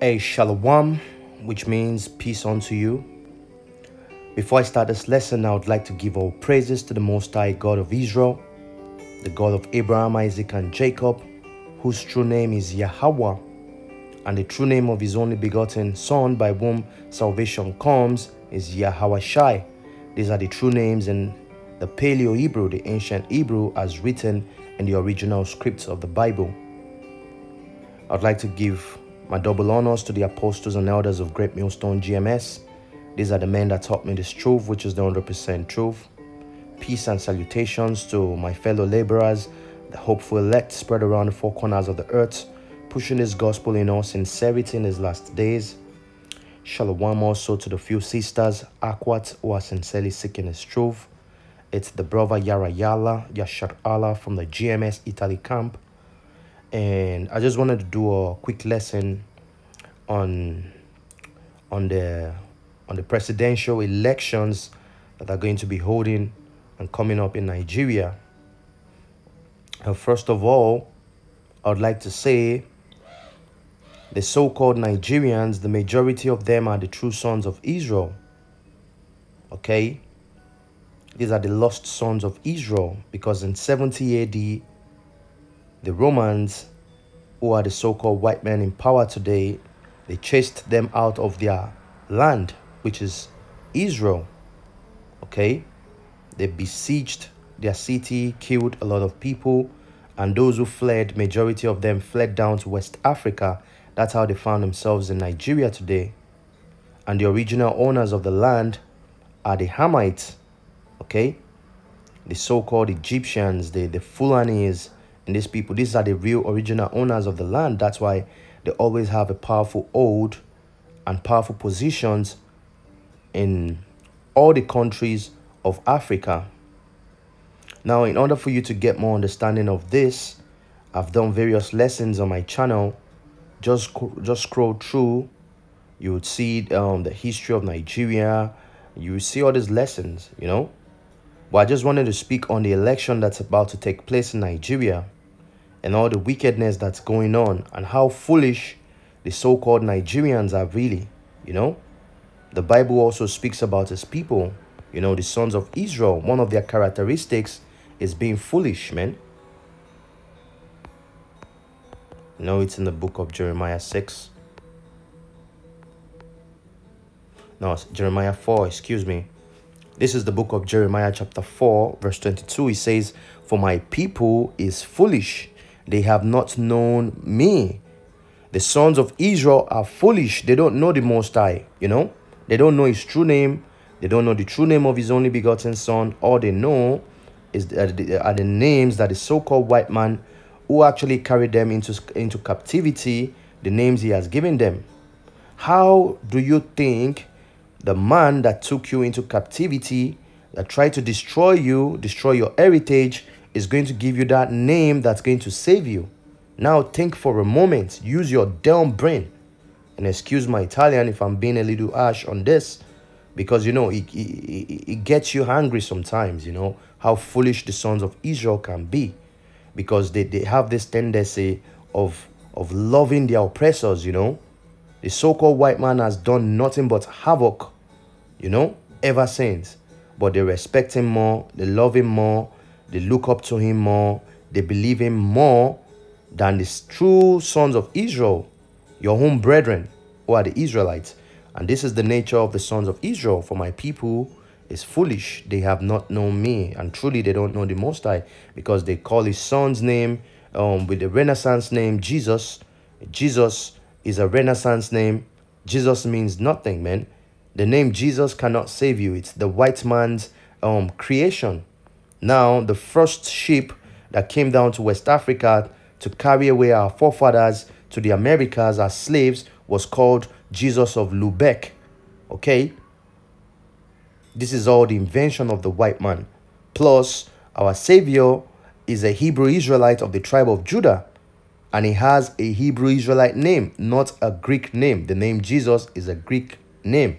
A shalom, which means peace unto you. Before I start this lesson, I would like to give all praises to the Most High God of Israel, the God of Abraham, Isaac, and Jacob, whose true name is Yahweh, and the true name of his only begotten Son, by whom salvation comes, is Yahweh Shai. These are the true names in the Paleo Hebrew, the ancient Hebrew, as written in the original scripts of the Bible. I'd like to give my double honors to the apostles and elders of Great Millstone GMS. These are the men that taught me this truth, which is the 100% truth. Peace and salutations to my fellow laborers, the hopeful elect spread around the four corners of the earth, pushing this gospel in all sincerity in his last days. Shalom also to the few sisters, Akwat, who are sincerely seeking his truth. It's the brother Yara Yala, Yashar Allah from the GMS Italy camp and I just wanted to do a quick lesson on on the on the presidential elections that are going to be holding and coming up in Nigeria. Uh, first of all, I would like to say the so-called Nigerians, the majority of them are the true sons of Israel. Okay? These are the lost sons of Israel because in 70 AD the Romans, who are the so-called white men in power today, they chased them out of their land, which is Israel. Okay? They besieged their city, killed a lot of people, and those who fled, majority of them fled down to West Africa. That's how they found themselves in Nigeria today. And the original owners of the land are the Hamites, okay? The so-called Egyptians, the, the Fulanis, and these people, these are the real original owners of the land. That's why they always have a powerful hold and powerful positions in all the countries of Africa. Now, in order for you to get more understanding of this, I've done various lessons on my channel. Just just scroll through, you would see um, the history of Nigeria. You see all these lessons, you know. But I just wanted to speak on the election that's about to take place in Nigeria and all the wickedness that's going on and how foolish the so-called Nigerians are really, you know. The Bible also speaks about his people, you know, the sons of Israel. One of their characteristics is being foolish, man. You know, it's in the book of Jeremiah 6. No, Jeremiah 4, excuse me. This is the book of Jeremiah chapter 4, verse 22. It says, For my people is foolish they have not known me. The sons of Israel are foolish. They don't know the Most High, you know. They don't know his true name. They don't know the true name of his only begotten son. All they know is are the names that the so-called white man who actually carried them into, into captivity, the names he has given them. How do you think the man that took you into captivity, that tried to destroy you, destroy your heritage, is going to give you that name that's going to save you. Now think for a moment, use your damn brain. And excuse my Italian if I'm being a little harsh on this, because you know, it, it, it gets you hungry sometimes, you know, how foolish the sons of Israel can be. Because they, they have this tendency of, of loving their oppressors, you know. The so-called white man has done nothing but havoc, you know, ever since. But they respect him more, they love him more, they look up to him more. They believe him more than the true sons of Israel, your own brethren, who are the Israelites. And this is the nature of the sons of Israel. For my people is foolish. They have not known me. And truly they don't know the Most High because they call his son's name um, with the Renaissance name Jesus. Jesus is a Renaissance name. Jesus means nothing, man. The name Jesus cannot save you. It's the white man's um, creation. Now, the first ship that came down to West Africa to carry away our forefathers to the Americas as slaves was called Jesus of Lubeck. Okay? This is all the invention of the white man. Plus, our Savior is a Hebrew Israelite of the tribe of Judah. And he has a Hebrew Israelite name, not a Greek name. The name Jesus is a Greek name,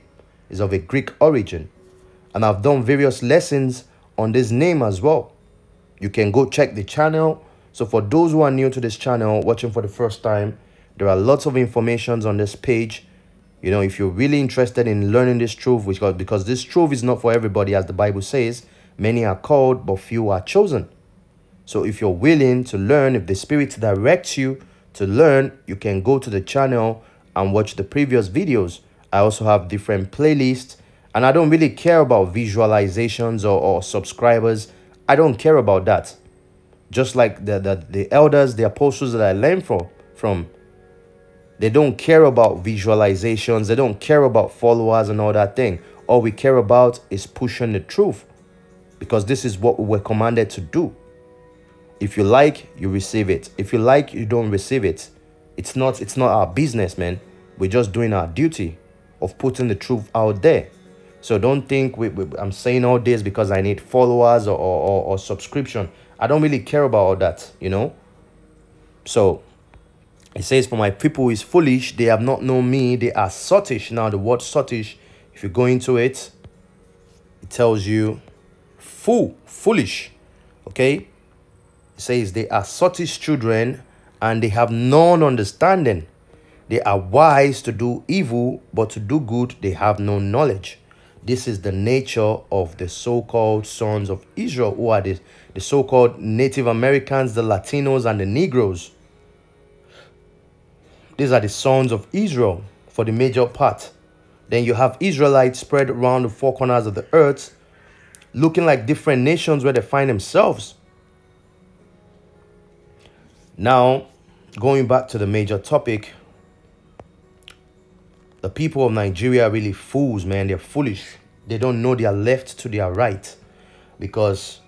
is of a Greek origin. And I've done various lessons on this name as well. You can go check the channel. So for those who are new to this channel, watching for the first time, There are lots of informations on this page. You know, if you're really interested in learning this truth, which because this truth is not for everybody, as the Bible says, many are called, but few are chosen. So if you're willing to learn, if the Spirit directs you to learn, you can go to the channel and watch the previous videos. I also have different playlists and I don't really care about visualizations or, or subscribers. I don't care about that. Just like the, the, the elders, the apostles that I learned from, from, they don't care about visualizations. They don't care about followers and all that thing. All we care about is pushing the truth because this is what we were commanded to do. If you like, you receive it. If you like, you don't receive it. It's not it's not our business, man. We're just doing our duty of putting the truth out there. So don't think we, we, I'm saying all this because I need followers or, or, or subscription. I don't really care about all that, you know. So it says, For my people is foolish, they have not known me, they are sottish. Now, the word sottish, if you go into it, it tells you fool, foolish. Okay? It says they are sottish children and they have none understanding. They are wise to do evil, but to do good they have no knowledge. This is the nature of the so-called sons of Israel, who are the, the so-called Native Americans, the Latinos, and the Negroes. These are the sons of Israel for the major part. Then you have Israelites spread around the four corners of the earth, looking like different nations where they find themselves. Now, going back to the major topic, the people of Nigeria are really fools, man. They're foolish. They don't know their left to their right. Because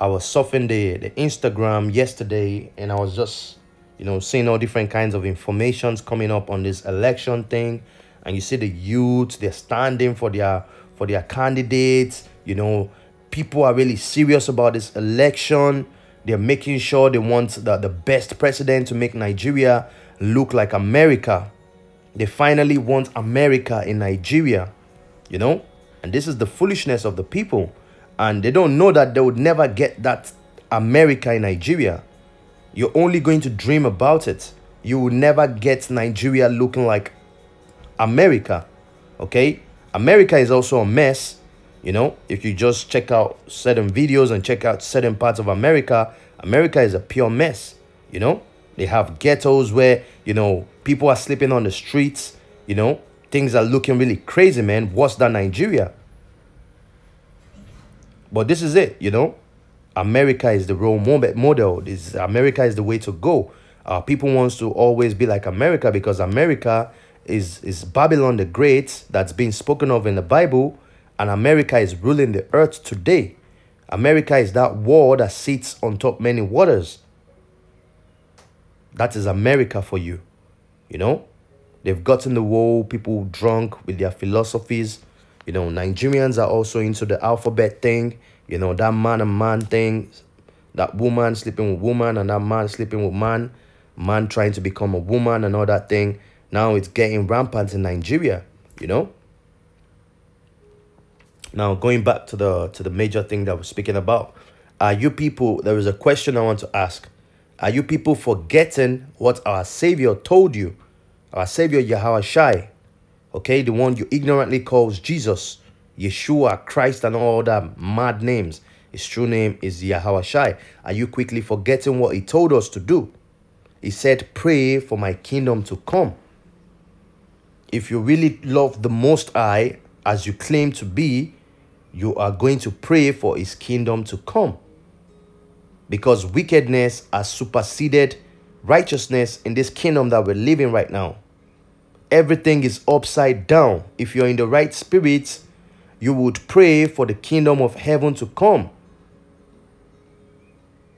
I was surfing the, the Instagram yesterday and I was just, you know, seeing all different kinds of informations coming up on this election thing. And you see the youth, they're standing for their for their candidates. You know, people are really serious about this election they're making sure they want the, the best president to make Nigeria look like America. They finally want America in Nigeria, you know? And this is the foolishness of the people. And they don't know that they would never get that America in Nigeria. You're only going to dream about it. You will never get Nigeria looking like America. Okay? America is also a mess you know, if you just check out certain videos and check out certain parts of America, America is a pure mess. You know, they have ghettos where, you know, people are sleeping on the streets. You know, things are looking really crazy, man. Worse than Nigeria. But this is it, you know. America is the role model. This America is the way to go. Uh, people wants to always be like America because America is is Babylon the Great that's been spoken of in the Bible and America is ruling the earth today. America is that wall that sits on top many waters. That is America for you. You know, they've gotten the world people drunk with their philosophies. You know, Nigerians are also into the alphabet thing. You know, that man and man thing. That woman sleeping with woman and that man sleeping with man. Man trying to become a woman and all that thing. Now it's getting rampant in Nigeria, you know. Now, going back to the to the major thing that we're speaking about, are you people? There is a question I want to ask. Are you people forgetting what our Savior told you? Our Savior Yahweh Shai, okay, the one you ignorantly calls Jesus, Yeshua, Christ, and all that mad names. His true name is Yahweh Shai. Are you quickly forgetting what he told us to do? He said, Pray for my kingdom to come. If you really love the Most High, as you claim to be, you are going to pray for his kingdom to come. Because wickedness has superseded righteousness in this kingdom that we're living right now. Everything is upside down. If you're in the right spirit, you would pray for the kingdom of heaven to come.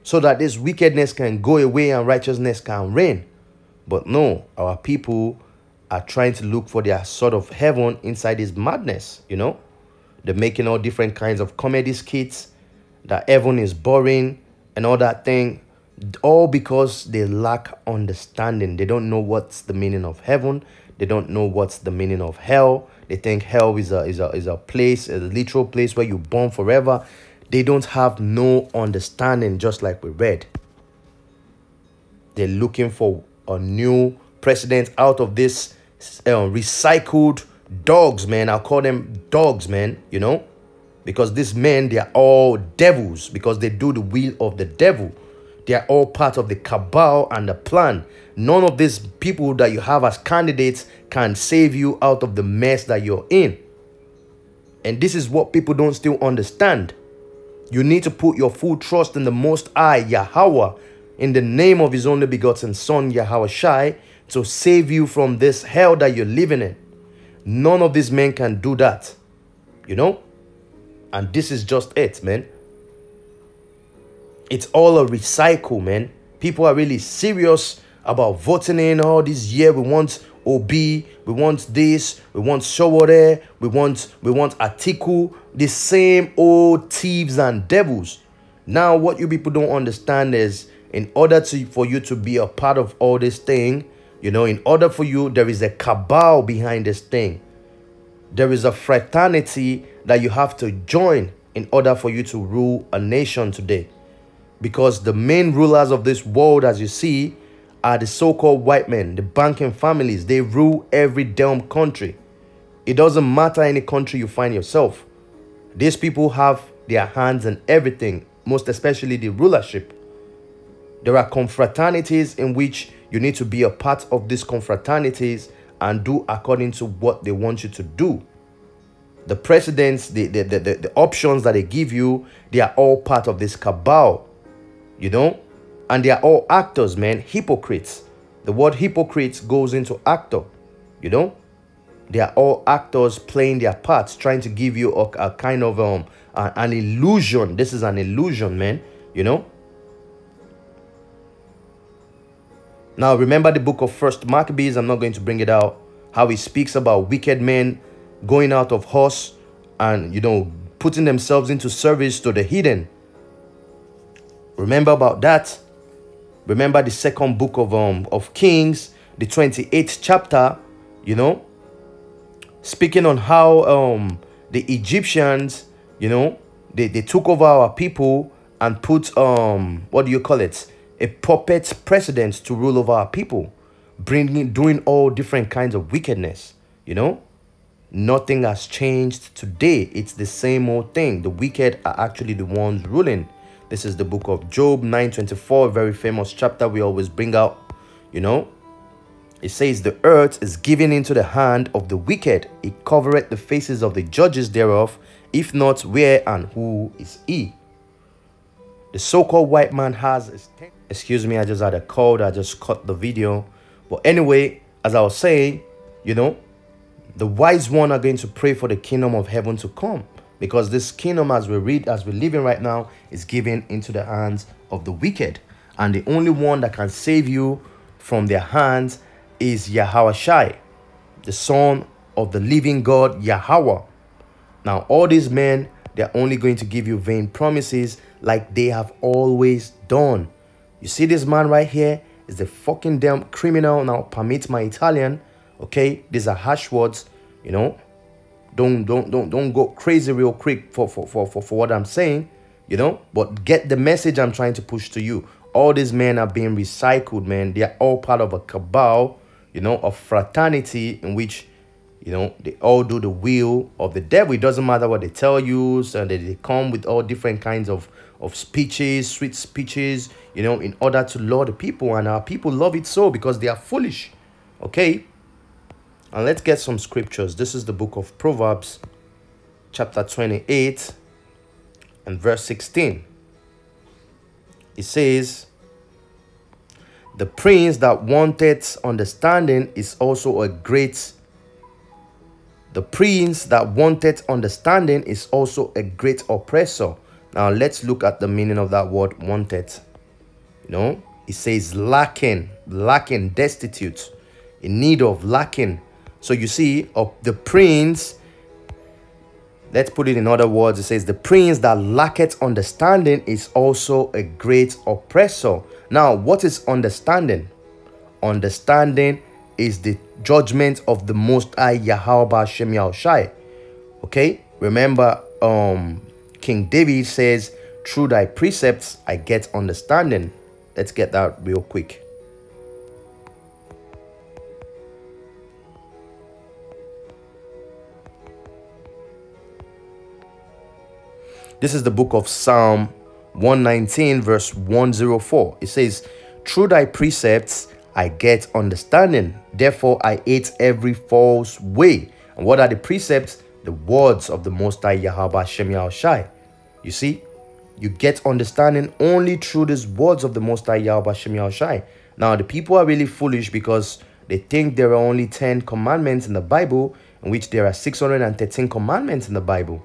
So that this wickedness can go away and righteousness can reign. But no, our people are trying to look for their sort of heaven inside this madness, you know? They're making all different kinds of comedy skits. That heaven is boring and all that thing. All because they lack understanding. They don't know what's the meaning of heaven. They don't know what's the meaning of hell. They think hell is a is a is a place, a literal place where you burn forever. They don't have no understanding, just like we read. They're looking for a new president out of this uh, recycled dogs, man. I'll call them dogs, man, you know? Because these men, they are all devils because they do the will of the devil. They are all part of the cabal and the plan. None of these people that you have as candidates can save you out of the mess that you're in. And this is what people don't still understand. You need to put your full trust in the Most High, Yahweh, in the name of His only begotten Son, Yahweh Shai, to save you from this hell that you're living in. None of these men can do that. You know? And this is just it, man. It's all a recycle, man. People are really serious about voting in all this year. We want Obi, we want this, we want Sowore, we want we want Atiku, the same old thieves and devils. Now, what you people don't understand is in order to for you to be a part of all this thing, you know, in order for you, there is a cabal behind this thing. There is a fraternity that you have to join in order for you to rule a nation today. Because the main rulers of this world, as you see, are the so-called white men, the banking families. They rule every damn country. It doesn't matter any country you find yourself. These people have their hands in everything, most especially the rulership. There are confraternities in which you need to be a part of these confraternities and do according to what they want you to do. The presidents, the, the, the, the, the options that they give you, they are all part of this cabal, you know? And they are all actors, man, hypocrites. The word hypocrites goes into actor, you know? They are all actors playing their parts, trying to give you a, a kind of um an illusion. This is an illusion, man, you know? Now, remember the book of First Maccabees. I'm not going to bring it out. How he speaks about wicked men going out of horse and, you know, putting themselves into service to the hidden. Remember about that. Remember the second book of um of Kings, the 28th chapter, you know, speaking on how um the Egyptians, you know, they, they took over our people and put um what do you call it? A puppet president to rule over our people, bringing, doing all different kinds of wickedness, you know? Nothing has changed today. It's the same old thing. The wicked are actually the ones ruling. This is the book of Job 9.24, very famous chapter we always bring out, you know? It says, The earth is given into the hand of the wicked. It covereth the faces of the judges thereof. If not, where and who is he? The so-called white man has... Excuse me, I just had a cold. I just cut the video. But anyway, as I was saying, you know, the wise one are going to pray for the kingdom of heaven to come. Because this kingdom, as we read, as we're living right now, is given into the hands of the wicked. And the only one that can save you from their hands is Yahweh Shai, the son of the living God, Yahweh. Now, all these men, they're only going to give you vain promises like they have always done. You see this man right here is the fucking damn criminal. Now permit my Italian. Okay, these are harsh words. You know, don't don't don't don't go crazy real quick for for for for, for what I'm saying. You know, but get the message I'm trying to push to you. All these men are being recycled, man. They are all part of a cabal, you know, a fraternity in which you know, they all do the will of the devil. It doesn't matter what they tell you. So they, they come with all different kinds of, of speeches, sweet speeches, you know, in order to lure the people. And our people love it so because they are foolish. Okay? And let's get some scriptures. This is the book of Proverbs, chapter 28 and verse 16. It says, The prince that wanted understanding is also a great the prince that wanted understanding is also a great oppressor. Now let's look at the meaning of that word wanted. You know, it says lacking, lacking, destitute, in need of, lacking. So you see, of the prince, let's put it in other words, it says the prince that lacketh understanding is also a great oppressor. Now, what is understanding? Understanding is the judgment of the Most High Yahweh Shem Shai. Okay, remember, um, King David says, "Through thy precepts I get understanding." Let's get that real quick. This is the book of Psalm 119, verse 104. It says, Through thy precepts I get understanding. Therefore, I hate every false way. And what are the precepts? The words of the Most High Yahweh Shem Shai. You see, you get understanding only through these words of the Most High Yahweh Shem Shai. Now, the people are really foolish because they think there are only 10 commandments in the Bible, in which there are 613 commandments in the Bible.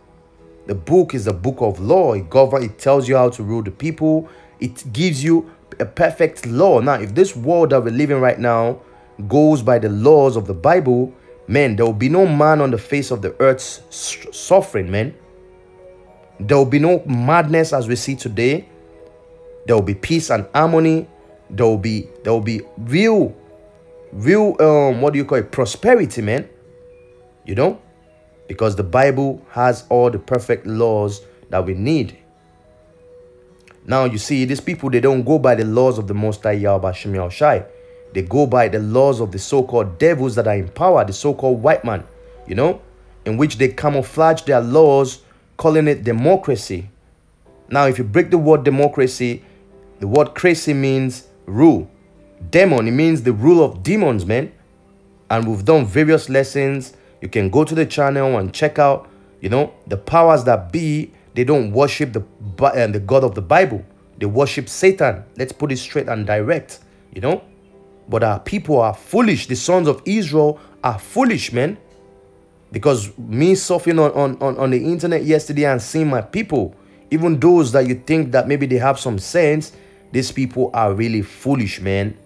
The book is a book of law. It governs, it tells you how to rule the people. It gives you a perfect law. Now, if this world that we're living right now goes by the laws of the Bible, man, there will be no man on the face of the earth suffering, man. There will be no madness as we see today. There will be peace and harmony. There will be there will be real, real um what do you call it? Prosperity, man. You know, because the Bible has all the perfect laws that we need. Now you see, these people they don't go by the laws of the Most High Yahweh Shem Shai. They go by the laws of the so-called devils that are in power, the so-called white man, you know, in which they camouflage their laws, calling it democracy. Now, if you break the word democracy, the word crazy means rule. Demon, it means the rule of demons, man. And we've done various lessons you can go to the channel and check out, you know, the powers that be. They don't worship the, uh, the God of the Bible. They worship Satan. Let's put it straight and direct, you know. But our people are foolish. The sons of Israel are foolish, man. Because me surfing on, on, on, the internet yesterday and seeing my people, even those that you think that maybe they have some sense, these people are really foolish, man.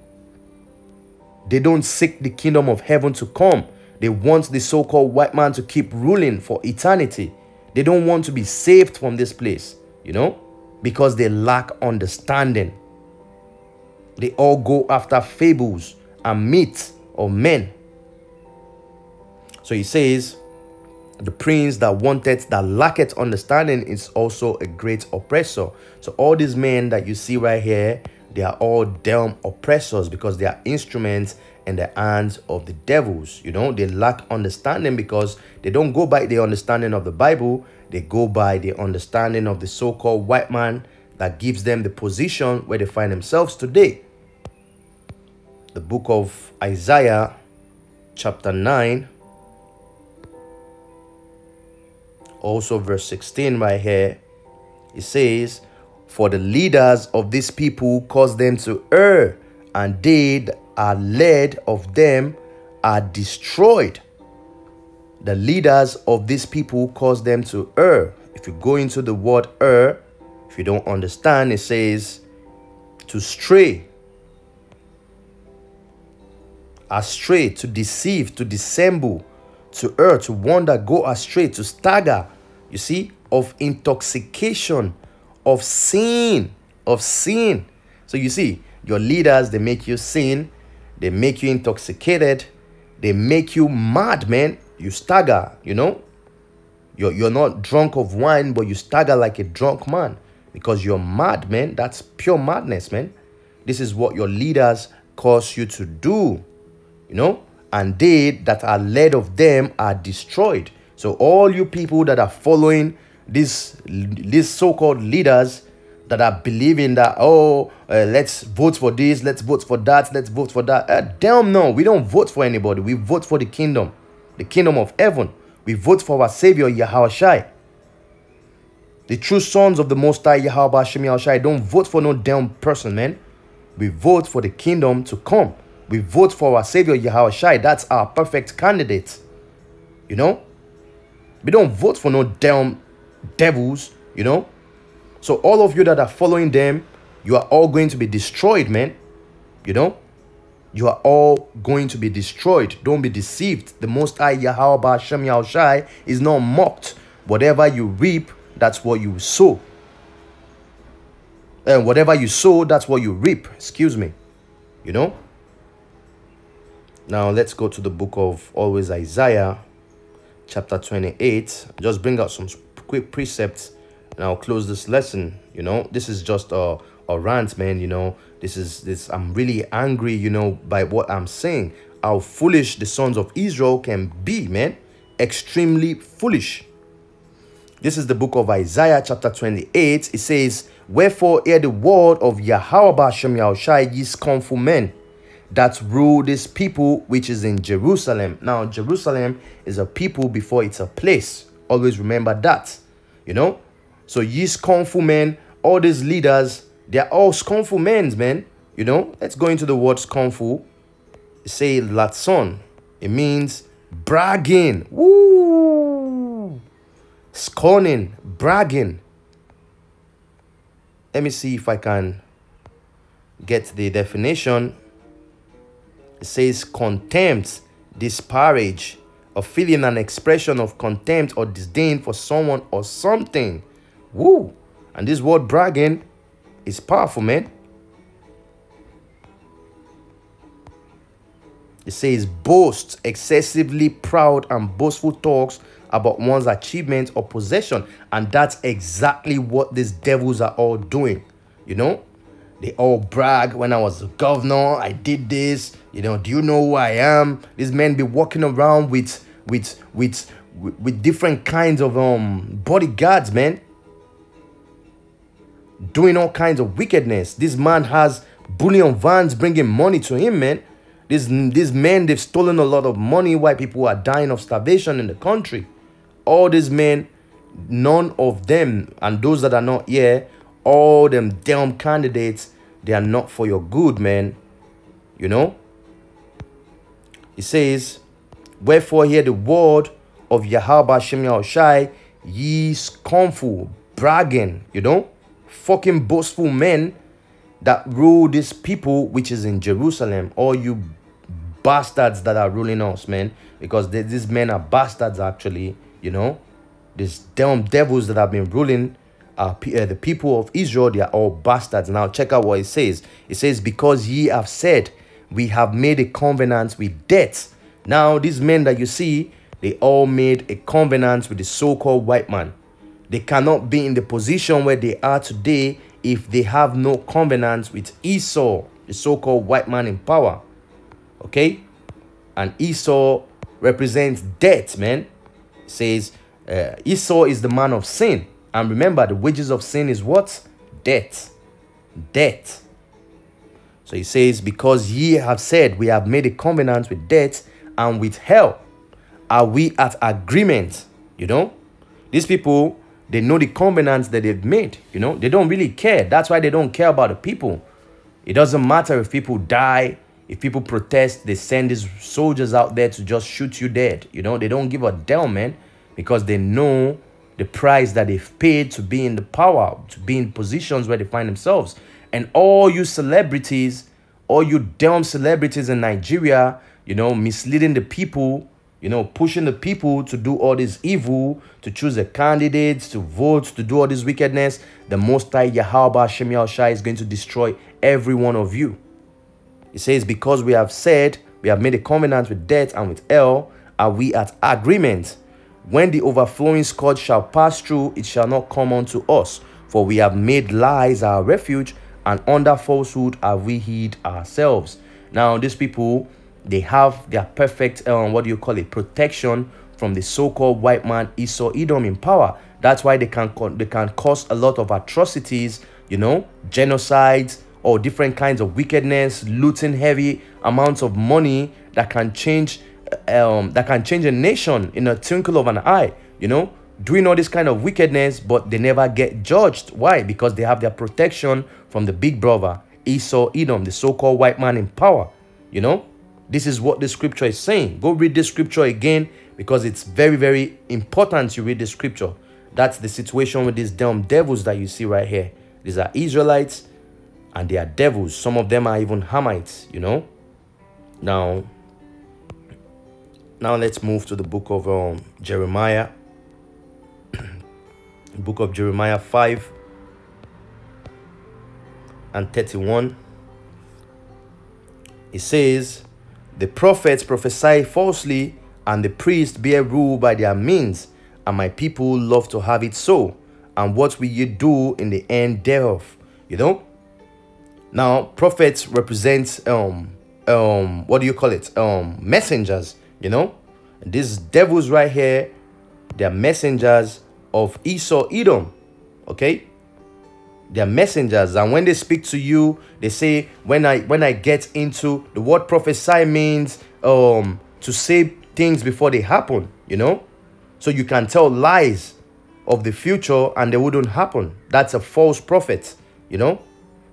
They don't seek the kingdom of heaven to come. They want the so called white man to keep ruling for eternity. They don't want to be saved from this place, you know, because they lack understanding. They all go after fables and myths of men. So he says, the prince that wanted, that lacketh understanding is also a great oppressor. So all these men that you see right here, they are all damn oppressors because they are instruments in the hands of the devils. You know, they lack understanding because they don't go by the understanding of the Bible, they go by the understanding of the so called white man that gives them the position where they find themselves today. The book of Isaiah, chapter 9, also verse 16, right here, it says, For the leaders of these people cause them to err, and they are led of them are destroyed. The leaders of these people cause them to err. If you go into the word err, if you don't understand, it says to stray, astray, to deceive, to dissemble, to err, to wander, go astray, to stagger. You see, of intoxication, of sin, of sin. So you see, your leaders, they make you sin they make you intoxicated. They make you mad, man. You stagger, you know. You're, you're not drunk of wine, but you stagger like a drunk man because you're mad, man. That's pure madness, man. This is what your leaders cause you to do, you know. And they that are led of them are destroyed. So all you people that are following these, these so-called leaders, that are believing that oh uh, let's vote for this let's vote for that let's vote for that uh, damn no we don't vote for anybody we vote for the kingdom the kingdom of heaven we vote for our savior yahweh shai the true sons of the most high yahweh Shem shai don't vote for no damn person man we vote for the kingdom to come we vote for our savior yahweh shai that's our perfect candidate you know we don't vote for no damn devils you know so all of you that are following them, you are all going to be destroyed, man. You know? You are all going to be destroyed. Don't be deceived. The Most High Yahweh Hashem Yahushai is not mocked. Whatever you reap, that's what you sow. And whatever you sow, that's what you reap. Excuse me. You know? Now let's go to the book of always Isaiah, chapter 28. Just bring out some quick precepts and I'll close this lesson. You know, this is just a, a rant, man. You know, this is this. I'm really angry, you know, by what I'm saying. How foolish the sons of Israel can be, man. Extremely foolish. This is the book of Isaiah, chapter 28. It says, Wherefore hear the word of Yahweh Shem Yahushai, ye scornful men that rule this people which is in Jerusalem. Now, Jerusalem is a people before it's a place. Always remember that. You know? So ye scornful men, all these leaders, they're all scornful men, man. You know? Let's go into the word scornful. Say latson. It means bragging. Woo! Scorning, bragging. Let me see if I can get the definition. It says contempt, disparage, a feeling an expression of contempt or disdain for someone or something. Woo! And this word bragging is powerful, man. It says boast, excessively proud and boastful talks about one's achievement or possession. And that's exactly what these devils are all doing. You know, they all brag when I was governor, I did this. You know, do you know who I am? These men be walking around with with with with different kinds of um bodyguards, man. Doing all kinds of wickedness. This man has bullion vans bringing money to him, man. These, these men, they've stolen a lot of money while people are dying of starvation in the country. All these men, none of them, and those that are not here, all them damn candidates, they are not for your good, man. You know? He says, Wherefore hear the word of Yahweh Shem Shai, ye scornful, bragging, you know, fucking boastful men that rule this people which is in Jerusalem. All you bastards that are ruling us, man. Because they, these men are bastards, actually, you know. These damn devils that have been ruling uh, uh, the people of Israel, they are all bastards. Now, check out what it says. It says, Because ye have said, we have made a covenant with death. Now, these men that you see, they all made a covenant with the so-called white man. They cannot be in the position where they are today if they have no covenant with Esau, the so-called white man in power. Okay? And Esau represents death, man. It says uh, Esau is the man of sin. And remember, the wages of sin is what? Death. Death. So he says, Because ye have said, We have made a covenant with death and with hell, are we at agreement? You know, these people, they know the covenants that they've made. You know, they don't really care. That's why they don't care about the people. It doesn't matter if people die if people protest, they send these soldiers out there to just shoot you dead. You know, they don't give a damn, man, because they know the price that they've paid to be in the power, to be in positions where they find themselves. And all you celebrities, all you damn celebrities in Nigeria, you know, misleading the people, you know, pushing the people to do all this evil, to choose the candidates, to vote, to do all this wickedness, the Most High Yahweh Shem Shai is going to destroy every one of you. It says, Because we have said, we have made a covenant with death and with hell, are we at agreement? When the overflowing scourge shall pass through, it shall not come unto us. For we have made lies our refuge, and under falsehood have we hid ourselves. Now, these people, they have their perfect, um, what do you call it, protection from the so-called white man Esau Edom in power. That's why they can they can cause a lot of atrocities, you know, genocides, or different kinds of wickedness, looting heavy amounts of money that can change um that can change a nation in a twinkle of an eye, you know, doing all this kind of wickedness, but they never get judged. Why? Because they have their protection from the big brother, Esau Edom, the so-called white man in power. You know, this is what the scripture is saying. Go read the scripture again because it's very, very important you read the scripture. That's the situation with these damn devils that you see right here. These are Israelites and they are devils. Some of them are even Hamites, you know. Now, now let's move to the book of um, Jeremiah. book of Jeremiah 5 and 31. It says, The prophets prophesy falsely, and the priests bear rule by their means, and my people love to have it so. And what will you do in the end thereof? You know, now, prophets represent um um what do you call it? Um messengers, you know? these devils right here, they're messengers of Esau, Edom. Okay? They're messengers, and when they speak to you, they say, When I when I get into the word prophesy means um to say things before they happen, you know? So you can tell lies of the future and they wouldn't happen. That's a false prophet, you know?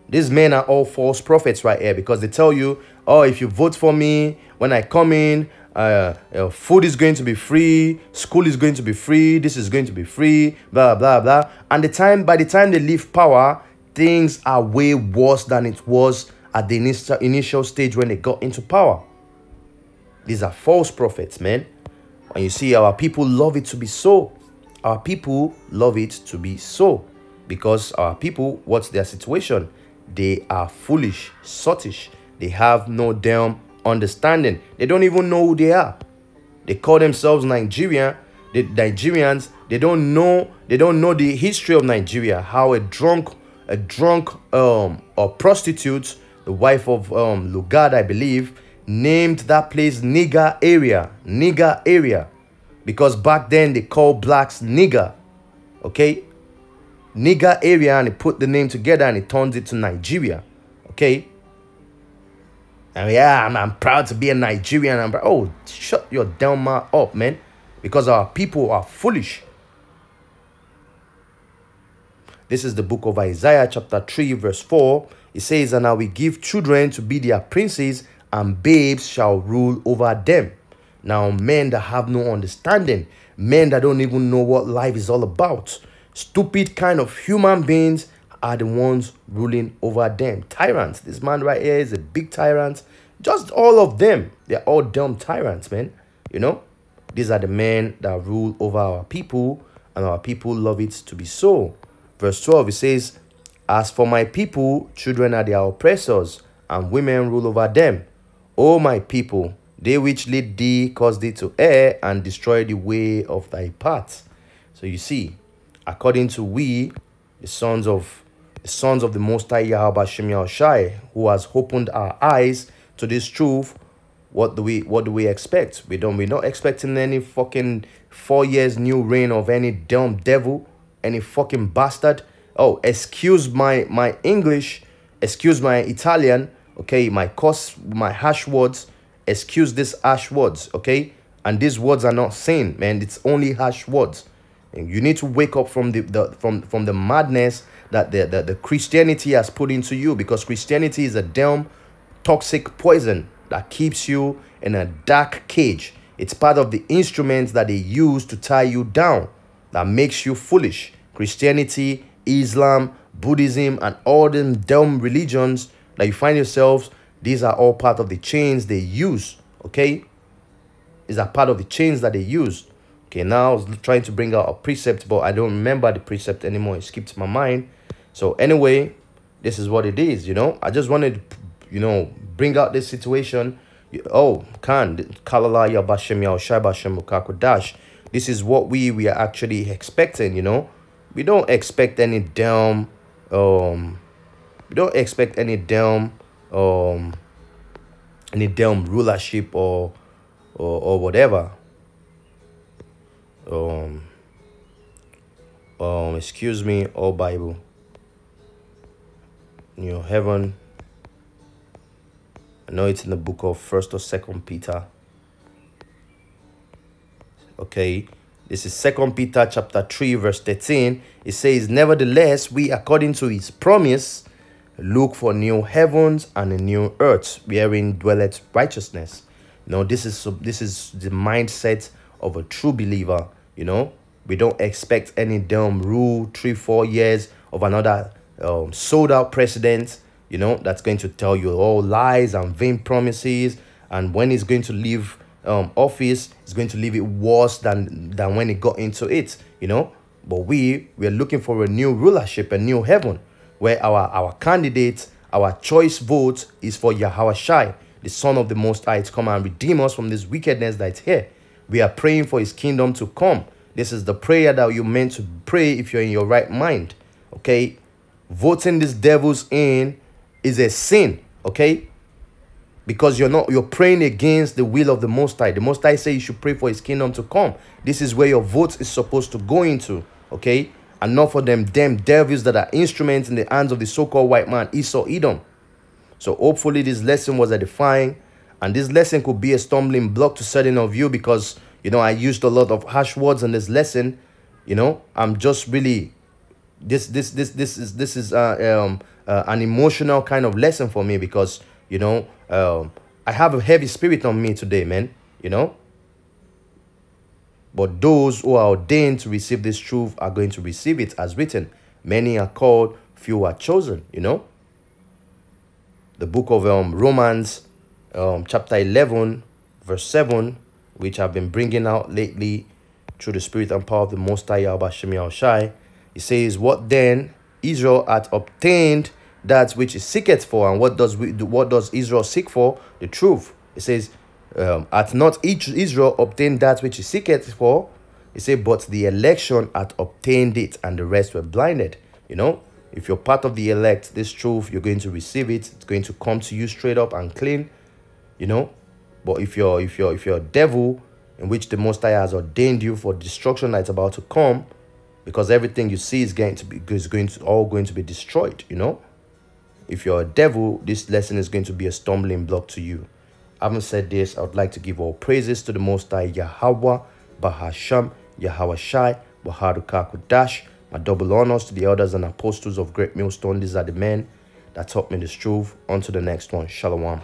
These men are all false prophets right here because they tell you, oh, if you vote for me, when I come in, uh, uh, food is going to be free, school is going to be free, this is going to be free, blah, blah, blah. And the time, by the time they leave power, things are way worse than it was at the initial, initial stage when they got into power. These are false prophets, man. And you see, our people love it to be so. Our people love it to be so. Because our people, what's their situation? They are foolish, sottish. They have no damn understanding. They don't even know who they are. They call themselves Nigerian. The Nigerians, they don't know, they don't know the history of Nigeria. How a drunk, a drunk um or prostitute, the wife of um Lugard, I believe, named that place nigger area. Nigger area. Because back then they called blacks nigger. Okay? Nigger area and he put the name together and he turns it to Nigeria. Okay? And yeah, I'm, I'm proud to be a Nigerian. I'm oh, shut your damn up, man. Because our people are foolish. This is the book of Isaiah, chapter 3, verse 4. It says, And I will give children to be their princes, and babes shall rule over them. Now, men that have no understanding, men that don't even know what life is all about, stupid kind of human beings are the ones ruling over them. Tyrants. This man right here is a big tyrant. Just all of them. They're all dumb tyrants, man. You know? These are the men that rule over our people, and our people love it to be so. Verse 12, it says, As for my people, children are their oppressors, and women rule over them. O my people, they which lead thee cause thee to err and destroy the way of thy path. So you see, according to we, the sons of the sons of the Most High Yahweh Shem Shai, who has opened our eyes to this truth, what do we what do we expect? We don't we're not expecting any fucking four years new reign of any dumb devil, any fucking bastard. Oh, excuse my my English, excuse my Italian, okay, my course, my harsh words excuse these harsh words, okay? And these words are not sin, man. It's only harsh words. You need to wake up from the, the from from the madness that the, the, the Christianity has put into you because Christianity is a damn toxic poison that keeps you in a dark cage. It's part of the instruments that they use to tie you down that makes you foolish. Christianity, Islam, Buddhism, and all them dumb religions that you find yourselves these are all part of the chains they use, okay? These are part of the chains that they use. Okay, now I was trying to bring out a precept, but I don't remember the precept anymore. It skipped my mind. So anyway, this is what it is, you know? I just wanted you know, bring out this situation. Oh, Khan, Kalala Yabashem Yao Dash. This is what we we are actually expecting, you know? We don't expect any damn um we don't expect any damn um any damn rulership or or, or whatever um um excuse me or bible you know heaven i know it's in the book of first or second peter okay this is second peter chapter 3 verse 13 it says nevertheless we according to his promise Look for new heavens and a new earth wherein dwelleth righteousness. Know, this is this is the mindset of a true believer. You know, we don't expect any dumb rule three, four years of another um, sold out president. You know, that's going to tell you all lies and vain promises. And when he's going to leave um, office, he's going to leave it worse than than when he got into it. You know, but we we're looking for a new rulership, a new heaven where our, our candidate, our choice vote is for Yahweh Shai, the Son of the Most High, to come and redeem us from this wickedness that's here. We are praying for his kingdom to come. This is the prayer that you meant to pray if you're in your right mind. Okay? Voting these devils in is a sin. Okay? Because you're not you're praying against the will of the Most High. The Most High say you should pray for his kingdom to come. This is where your vote is supposed to go into. Okay? And not for them damn devils that are instruments in the hands of the so-called white man, Esau Edom. So hopefully this lesson was edifying. And this lesson could be a stumbling block to certain of you because, you know, I used a lot of harsh words in this lesson. You know, I'm just really, this, this, this, this is, this is uh, um, uh, an emotional kind of lesson for me because, you know, um, I have a heavy spirit on me today, man, you know. But those who are ordained to receive this truth are going to receive it as written. Many are called, few are chosen, you know. The book of um, Romans, um, chapter 11, verse 7, which I've been bringing out lately through the spirit and power of the Most High Yahweh Shemi Shai. It says, What then Israel hath obtained that which is seeketh for. And what does we what does Israel seek for? The truth. It says, um, hath not each Israel obtained that which is seeketh for? It says, but the election hath obtained it, and the rest were blinded. You know, if you're part of the elect, this truth, you're going to receive it. It's going to come to you straight up and clean. You know, but if you're if you're if you're a devil in which the Most High has ordained you for destruction that's about to come, because everything you see is going to be is going to all going to be destroyed. You know, if you're a devil, this lesson is going to be a stumbling block to you. Having said this, I would like to give all praises to the Most High Yahweh, Bahasham, Yahweh Shai, Bahadukakudash. My double honors to the elders and apostles of Great Millstone. These are the men that taught me this truth. On to the next one. Shalom.